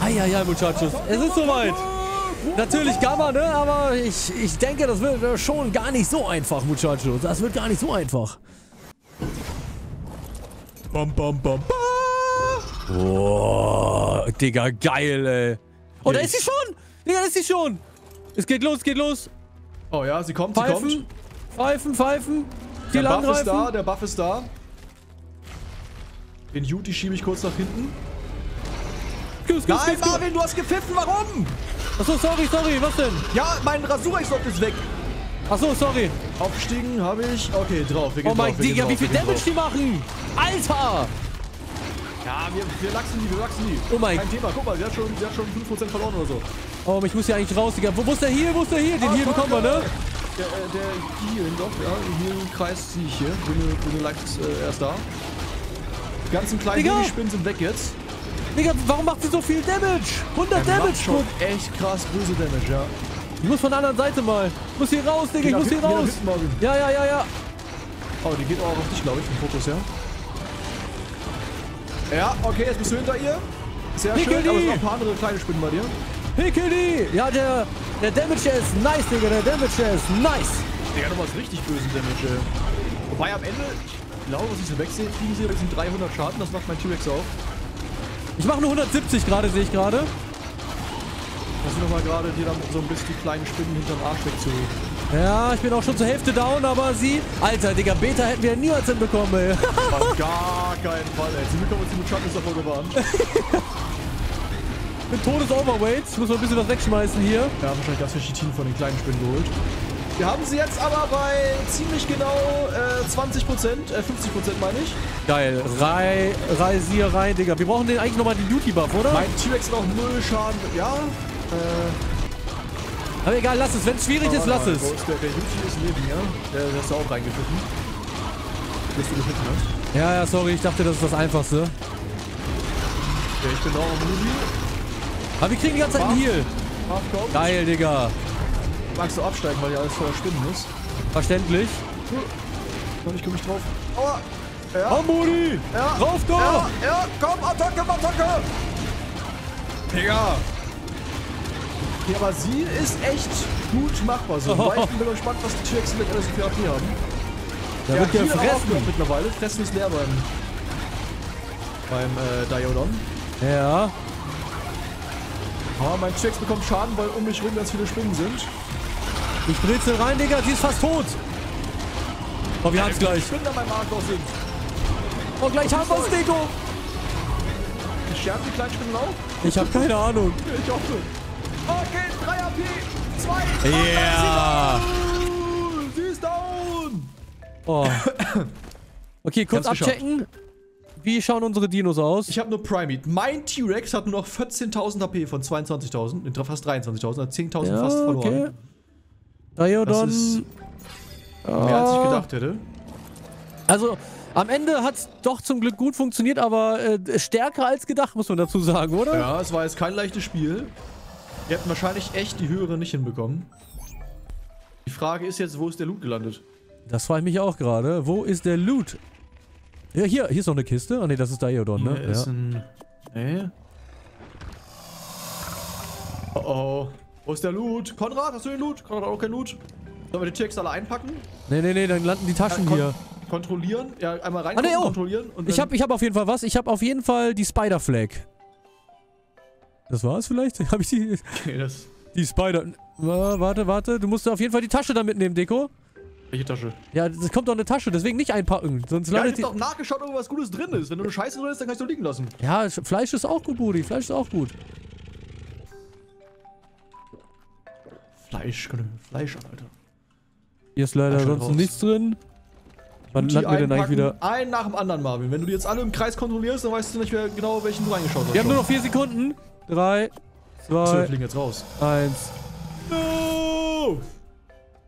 [SPEAKER 1] Eieiei, Muchachos. Es ist soweit. Natürlich Gamma, ne? Aber ich, ich denke, das wird schon gar nicht so einfach, Muchachos. Das wird gar nicht so einfach.
[SPEAKER 2] Bam, bam, bam, bam.
[SPEAKER 1] Boah, Digga, geil, ey. Oh, da ist sie schon! Da ist sie schon! Es geht los, geht los.
[SPEAKER 2] Oh ja, sie kommt, sie
[SPEAKER 1] Pfeifen,
[SPEAKER 2] kommt.
[SPEAKER 1] pfeifen, pfeifen.
[SPEAKER 2] Der Buff ist da,
[SPEAKER 1] angreifen.
[SPEAKER 2] der Buff ist da. Den Duty schiebe ich kurz nach hinten.
[SPEAKER 1] Skip, skip,
[SPEAKER 2] Nein,
[SPEAKER 1] skip.
[SPEAKER 2] Marvin, du hast gepfiffen, warum?
[SPEAKER 1] Achso, sorry, sorry, was denn?
[SPEAKER 2] Ja, mein Rasurex-Lock ist weg.
[SPEAKER 1] Achso, sorry.
[SPEAKER 2] Aufgestiegen habe ich. Okay, drauf. Wir gehen
[SPEAKER 1] Oh mein Digga, wie viel Damage die machen! Alter!
[SPEAKER 2] Ja, wir, wir lachsen nie, wir lachsen nie.
[SPEAKER 1] Oh mein-
[SPEAKER 2] Kein Thema, guck mal, sie hat schon, sie hat schon 5% verloren oder so.
[SPEAKER 1] Oh, ich muss hier eigentlich raus, Digga. Wo, wo ist der Heal? Wo ist der Heal? Den
[SPEAKER 2] Ah,
[SPEAKER 1] Heal bekommen wir, ne?
[SPEAKER 2] Der, äh, der Heal, doch, ja, den Heal-Kreis ziehe ich hier. Grüne, grüne Light ist äh, erst da. Die ganzen kleinen! Minispinnen sind weg jetzt.
[SPEAKER 1] Digga, warum macht sie so viel Damage? 100
[SPEAKER 2] Der
[SPEAKER 1] Damage
[SPEAKER 2] schon echt krass böse Damage, ja.
[SPEAKER 1] Ich muss von der anderen Seite mal. Ich muss hier raus, Digga. Ich muss hier raus. Ja, ja, ja, ja.
[SPEAKER 2] Oh, die geht auch auf dich, glaube ich, vom Fokus her. Ja, okay, jetzt bist du hinter ihr. Sehr
[SPEAKER 1] Pickel
[SPEAKER 2] schön, aber es
[SPEAKER 1] die!
[SPEAKER 2] noch ein paar andere kleine Spinnen bei dir.
[SPEAKER 1] Pickel die. Ja, der, der Damage, ist nice, Digga. Der Damage, der ist nice.
[SPEAKER 2] Digga, du machst richtig bösen Damage. ey. Wobei am Ende, ich glaube, was ich so wegsehe, kriegen sie sind 300 Schaden, das macht mein T-Rex auch.
[SPEAKER 1] Ich mache nur 170 gerade, sehe ich gerade.
[SPEAKER 2] Versuch nochmal gerade dir dann so ein bisschen die kleinen Spinnen hinterm Arsch wegzu.
[SPEAKER 1] Ja, ich bin auch schon zur Hälfte down, aber sie... Alter, Digga, Beta hätten wir niemals hinbekommen, ey.
[SPEAKER 2] Auf gar keinen Fall, ey. Sie bekommen uns die Muchachos davor gewarnt.
[SPEAKER 1] Mit Todes-Overweights. Ich muss mal ein bisschen was wegschmeißen hier.
[SPEAKER 2] Ja, wahrscheinlich hast du Chitin von den kleinen Spinnen geholt. Wir haben sie jetzt aber bei ziemlich genau äh, 20%, äh, 50% meine ich.
[SPEAKER 1] Geil. Rei, rasier rein, Digga. Wir brauchen den eigentlich nochmal den Duty-Buff, oder?
[SPEAKER 2] Mein T-Rex noch null Schaden. Ja, äh,
[SPEAKER 1] aber egal, lass es. Wenn es schwierig ist, lass es.
[SPEAKER 2] Der, der Yuki ist neben mir. Der, der ist da auch reingepfiffen. Bis du geschnitten hast.
[SPEAKER 1] Ja, ja, sorry. Ich dachte, das ist das Einfachste.
[SPEAKER 2] Ja, ich bin auch am Ruby.
[SPEAKER 1] Aber wir kriegen die ganze Zeit einen Heal. Geil, Digga.
[SPEAKER 2] Magst du absteigen, weil hier alles voller Spinnen ist?
[SPEAKER 1] Verständlich.
[SPEAKER 2] Und ich komme nicht drauf. Aua! Ja,
[SPEAKER 1] Hamuri!
[SPEAKER 2] ja,
[SPEAKER 1] Rauf da!
[SPEAKER 2] ja, ja, komm, Attacke, Attacke! Digga! Ja, aber sie ist echt gut machbar so. Wobei ich bin gespannt, was die T-Rex gleich alles für AP haben.
[SPEAKER 1] Da
[SPEAKER 2] Der
[SPEAKER 1] wird gefressen.
[SPEAKER 2] aufgehört mittlerweile. Fressen ist leer beim, beim äh, Diodon.
[SPEAKER 1] Ja.
[SPEAKER 2] Aber mein T-Rex bekommt Schaden, weil um mich rum ganz viele Spinnen sind.
[SPEAKER 1] Ich britzel rein, Digga. Sie ist fast tot. Oh, wir haben's gleich.
[SPEAKER 2] Spinnen an meinem.
[SPEAKER 1] Oh, gleich haben wir's, Nico.
[SPEAKER 2] Sterben die kleinen Spinnen auch?
[SPEAKER 1] Ich hab keine Ahnung.
[SPEAKER 2] Ich hoffe. Okay, 3 AP, 2.
[SPEAKER 1] Ja.
[SPEAKER 2] Sie ist down.
[SPEAKER 1] Oh. Okay, kurz
[SPEAKER 2] Ganz geschafft.
[SPEAKER 1] Wie schauen unsere Dinos aus?
[SPEAKER 2] Ich habe nur Primate. Mein T-Rex hat nur noch 14.000 HP von 22.000. In fast 23.000. Hat 10.000 fast verloren.
[SPEAKER 1] okay. Diodon.
[SPEAKER 2] Das ist mehr als ich gedacht hätte.
[SPEAKER 1] Also, am Ende hat's doch zum Glück gut funktioniert, aber äh, stärker als gedacht, muss man dazu sagen, oder?
[SPEAKER 2] Ja, es war jetzt kein leichtes Spiel. Wir hätten wahrscheinlich echt die höhere nicht hinbekommen. Die Frage ist jetzt, wo ist der Loot gelandet?
[SPEAKER 1] Das frage ich mich auch gerade. Wo ist der Loot? Ja, hier, hier ist noch eine Kiste. Ah ne, das ist Diodon, ne?
[SPEAKER 2] Hier ist ein... Hä? Oh oh. Wo ist der Loot? Konrad, hast du den Loot? Konrad hat auch keinen Loot. Sollen wir die T-Rex alle einpacken?
[SPEAKER 1] Nee, nee, nee, dann landen die Taschen
[SPEAKER 2] kon
[SPEAKER 1] hier.
[SPEAKER 2] Kontrollieren? Ja, einmal rein
[SPEAKER 1] Ah, nee, oh.
[SPEAKER 2] kontrollieren und
[SPEAKER 1] Ich
[SPEAKER 2] dann-
[SPEAKER 1] hab, ich hab auf jeden Fall was. Ich hab auf jeden Fall die Spider-Flag. Das war's vielleicht? Hab ich die...
[SPEAKER 2] Okay, das...
[SPEAKER 1] Die Spider... Wa- Warte, warte. Du musst auf jeden Fall die Tasche da mitnehmen, Deko.
[SPEAKER 2] Welche Tasche?
[SPEAKER 1] Ja, es kommt doch eine Tasche, deswegen nicht einpacken. Sonst
[SPEAKER 2] Ja, ich hab
[SPEAKER 1] die...
[SPEAKER 2] doch nachgeschaut, ob was Gutes drin ist. Wenn du eine Scheiße drin ist, dann kannst du liegen lassen.
[SPEAKER 1] Ja, Sch- Fleisch ist auch gut, Budi. Fleisch ist auch gut.
[SPEAKER 2] Fleisch, Fleisch an, Alter.
[SPEAKER 1] Hier ist leider sonst
[SPEAKER 2] raus.
[SPEAKER 1] nichts drin. Wann landen wir denn eigentlich wieder?
[SPEAKER 2] Einen nach dem anderen, Marvin. Wenn du die jetzt alle im Kreis kontrollierst, dann weißt du nicht mehr genau, welchen du reingeschaut hast.
[SPEAKER 1] Wir haben
[SPEAKER 2] schon.
[SPEAKER 1] nur noch vier Sekunden. Drei,
[SPEAKER 2] So, wir
[SPEAKER 1] zwei,
[SPEAKER 2] fliegen jetzt raus.
[SPEAKER 1] eins.
[SPEAKER 2] No!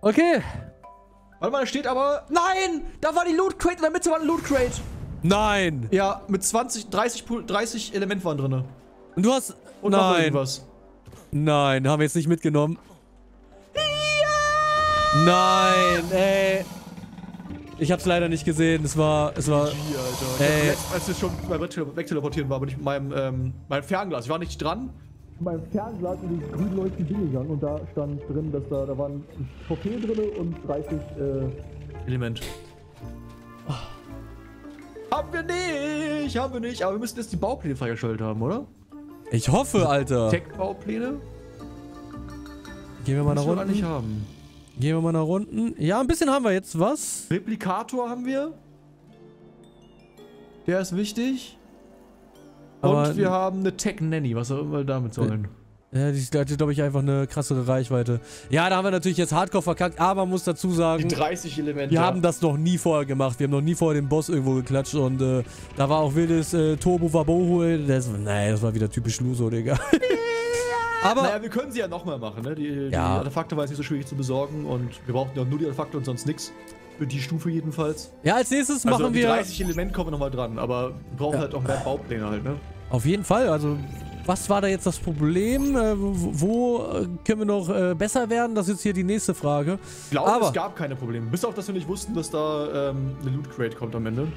[SPEAKER 1] Okay.
[SPEAKER 2] Warte mal, da steht aber... Nein! Da war die Loot Crate, in der Mitte war ein Loot Crate.
[SPEAKER 1] Nein.
[SPEAKER 2] Ja, mit 20, 30, Pu- 30 Element waren drin.
[SPEAKER 1] Und du hast...
[SPEAKER 2] Und
[SPEAKER 1] Nein.
[SPEAKER 2] irgendwas.
[SPEAKER 1] Nein, haben wir jetzt nicht mitgenommen. Nein, ey. Ich hab's leider nicht gesehen. Es war... Es war...
[SPEAKER 2] Hier, Alter. Ich
[SPEAKER 1] Ey.
[SPEAKER 2] hab letzt, als ich schon beim Wegtele- Wegteleportieren war, bin ich mit meinem, ähm, meinem Fernglas. Ich war nicht dran. Mit meinem Fernglas in die grün leuchtenden Dinge gegangen und da stand drin, dass da, da waren Trophäen drin und 30 äh, Element. Haben wir nicht, haben wir nicht. Aber wir müssen jetzt die Baupläne freigeschaltet haben, oder?
[SPEAKER 1] Ich hoffe, Alter.
[SPEAKER 2] Tech-Baupläne?
[SPEAKER 1] Gehen wir mal nach unten.
[SPEAKER 2] haben.
[SPEAKER 1] Gehen wir mal nach unten. Ja, ein bisschen haben wir jetzt was.
[SPEAKER 2] Replikator haben wir. Der ist wichtig.
[SPEAKER 1] Aber-
[SPEAKER 2] und wir haben eine Tech Nanny, was auch immer damit sollen.
[SPEAKER 1] Ja, die die hat, glaube ich, einfach eine krassere Reichweite. Ja, da haben wir natürlich jetzt Hardcore verkackt, aber man muss dazu sagen,
[SPEAKER 2] 30 Elemente.
[SPEAKER 1] wir haben das noch nie vorher gemacht. Wir haben noch nie vorher den Boss irgendwo geklatscht und äh, da war auch wildes äh, Turbo Wabohu. Das, nee, das war wieder typisch Luso, Digga. aber
[SPEAKER 2] Naja, wir können sie ja nochmal machen, ne? Die, die
[SPEAKER 1] Ja.
[SPEAKER 2] Artefakte waren jetzt nicht so schwierig zu besorgen und wir brauchten ja nur die Artefakte und sonst nichts. Für die Stufe jedenfalls.
[SPEAKER 1] ja, als nächstes
[SPEAKER 2] Also
[SPEAKER 1] machen
[SPEAKER 2] die
[SPEAKER 1] wir
[SPEAKER 2] 30 Element kommen wir nochmal dran, aber wir brauchen
[SPEAKER 1] Ja.
[SPEAKER 2] halt auch mehr Baupläne halt, ne?
[SPEAKER 1] auf jeden Fall. Also, was war da jetzt das Problem? Äh, wo können wir noch äh, besser werden? Das ist jetzt hier die nächste Frage.
[SPEAKER 2] Ich glaube,
[SPEAKER 1] Aber-
[SPEAKER 2] es gab keine Probleme. Bis auf, dass wir nicht wussten, dass da ähm, eine Loot Crate kommt am Ende.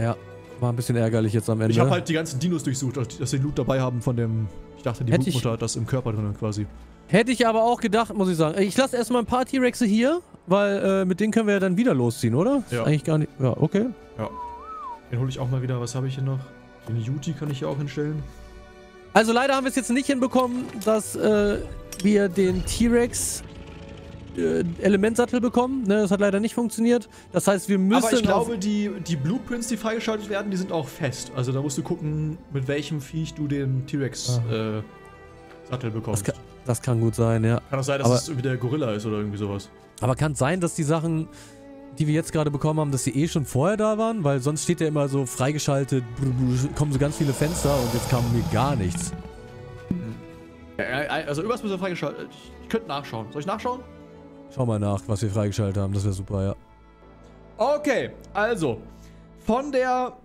[SPEAKER 1] Ja, war ein bisschen ärgerlich jetzt am Ende.
[SPEAKER 2] Ich habe halt die ganzen Dinos durchsucht, dass sie Loot dabei haben von dem. Ich dachte, die Blutmutter hat das im Körper drin quasi.
[SPEAKER 1] Hätte ich aber auch gedacht, muss ich sagen. Ich lasse erstmal ein paar T-Rexe hier, weil äh, mit denen können wir ja dann wieder losziehen, oder?
[SPEAKER 2] Ja.
[SPEAKER 1] Ist eigentlich gar nicht. Ja, okay.
[SPEAKER 2] Den hole ich auch mal wieder. Was habe ich hier noch? Den Yuti kann ich hier auch hinstellen.
[SPEAKER 1] Also leider haben wir es jetzt nicht hinbekommen, dass äh, wir den T-Rex äh, Elementsattel bekommen. Ne, das hat leider nicht funktioniert. Das heißt, wir müssen.
[SPEAKER 2] Aber ich glaube, die, die Blueprints, die freigeschaltet werden, die sind auch fest. Also da musst du gucken, mit welchem Viech du den T-Rex äh, Sattel
[SPEAKER 1] das,
[SPEAKER 2] bekommst.
[SPEAKER 1] kann, das kann gut sein, ja.
[SPEAKER 2] Kann auch sein, dass
[SPEAKER 1] aber-
[SPEAKER 2] es irgendwie der Gorilla ist oder irgendwie sowas.
[SPEAKER 1] Aber kann sein, dass die Sachen, die wir jetzt gerade bekommen haben, dass sie eh schon vorher da waren? Weil sonst steht ja immer so freigeschaltet, kommen so ganz viele Fenster und jetzt kam mir gar nichts.
[SPEAKER 2] Also irgendwas müssen wir freigeschaltet. Ich könnte nachschauen. Soll ich nachschauen?
[SPEAKER 1] Schau mal nach, was wir freigeschaltet haben. Das wäre super, ja.
[SPEAKER 2] Okay, also von der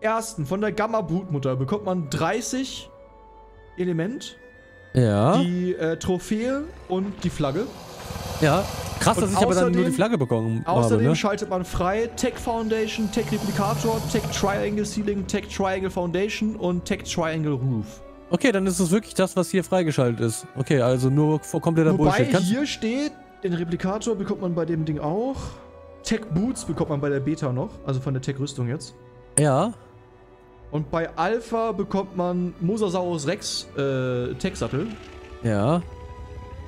[SPEAKER 2] ersten, von der Gamma-Brutmutter bekommt man 30 Element,
[SPEAKER 1] Ja.
[SPEAKER 2] die äh, Trophäe und die Flagge.
[SPEAKER 1] Ja, krass,
[SPEAKER 2] Und
[SPEAKER 1] dass ich aber dann nur die
[SPEAKER 2] außerdem-
[SPEAKER 1] Flagge bekommen
[SPEAKER 2] Außerdem
[SPEAKER 1] habe, ne?
[SPEAKER 2] schaltet man frei Tech Foundation, Tech Replikator, Tech Triangle Ceiling, Tech Triangle Foundation und Tech Triangle Roof.
[SPEAKER 1] Okay, dann ist es wirklich das, was hier freigeschaltet ist. Okay, also nur vor kompletter
[SPEAKER 2] Wobei
[SPEAKER 1] Bullshit. Kannst,
[SPEAKER 2] hier steht, den Replikator bekommt man bei dem Ding auch. Tech Boots bekommt man bei der Beta noch, also von der Tech Rüstung jetzt.
[SPEAKER 1] ja.
[SPEAKER 2] Und bei Alpha bekommt man Mosasaurus Rex äh, Tech-Sattel.
[SPEAKER 1] Ja.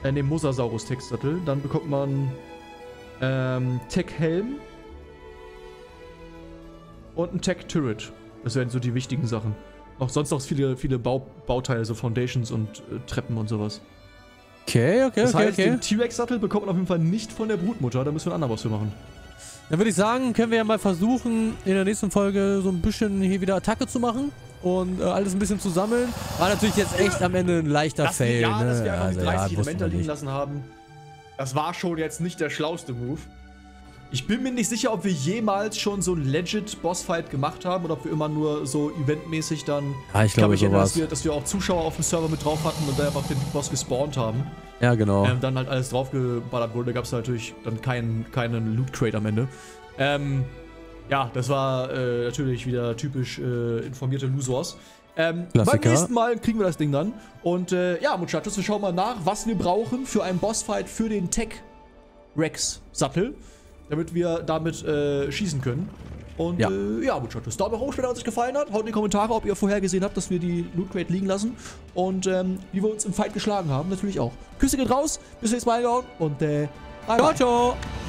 [SPEAKER 2] Äh, ne, Mosasaurus Tech-Sattel. Dann bekommt man ähm, Tech-Helm. Und ein Tech-Turret. Das wären so die wichtigen Sachen. Auch sonst noch viele, viele Bau Bauteile, so Foundations und äh, Treppen und sowas.
[SPEAKER 1] Okay, okay,
[SPEAKER 2] Das
[SPEAKER 1] okay,
[SPEAKER 2] heißt,
[SPEAKER 1] okay.
[SPEAKER 2] den T-Rex-Sattel bekommt man auf jeden Fall nicht von der Brutmutter. Da müssen wir einen anderen was für machen.
[SPEAKER 1] Dann würde ich sagen, können wir ja mal versuchen, in der nächsten Folge so ein bisschen hier wieder Attacke zu machen und äh, alles ein bisschen zu sammeln. War natürlich jetzt echt am Ende ein leichter
[SPEAKER 2] Das,
[SPEAKER 1] Fail,
[SPEAKER 2] ja,
[SPEAKER 1] ne?
[SPEAKER 2] dass wir einfach
[SPEAKER 1] Also,
[SPEAKER 2] die 30
[SPEAKER 1] wussten
[SPEAKER 2] Elemente liegen lassen haben, das war schon jetzt nicht der schlauste Move. Ich bin mir nicht sicher, ob wir jemals schon so ein legit Bossfight gemacht haben oder ob wir immer nur so eventmäßig dann.
[SPEAKER 1] Ja, ich glaube,
[SPEAKER 2] mich erinnern,
[SPEAKER 1] sowas.
[SPEAKER 2] dass wir, dass wir auch Zuschauer auf dem Server mit drauf hatten und dann einfach den Boss gespawnt haben.
[SPEAKER 1] Ja, genau.
[SPEAKER 2] Ähm, dann halt alles draufgeballert wurde. Da gab es natürlich dann keinen, keinen Loot-Crate am Ende. Ähm, ja, das war äh, natürlich wieder typisch äh, informierte Losers. Ähm, beim nächsten Mal kriegen wir das Ding dann. Und äh, ja, Muchachos, wir schauen mal nach, was wir brauchen für einen Bossfight für den Tech Rex Sattel, damit wir damit äh, schießen können. Und
[SPEAKER 1] Ja.
[SPEAKER 2] äh, ja, Muchachos, Daumen hoch, wenn es euch gefallen hat. Haut in die Kommentare, ob ihr vorher gesehen habt, dass wir die Loot Crate liegen lassen. Und ähm, wie wir uns im Fight geschlagen haben, natürlich auch. Küsse geht raus, bis zum nächsten Mal und äh, bye,
[SPEAKER 1] Ciao,
[SPEAKER 2] bye.
[SPEAKER 1] ciao.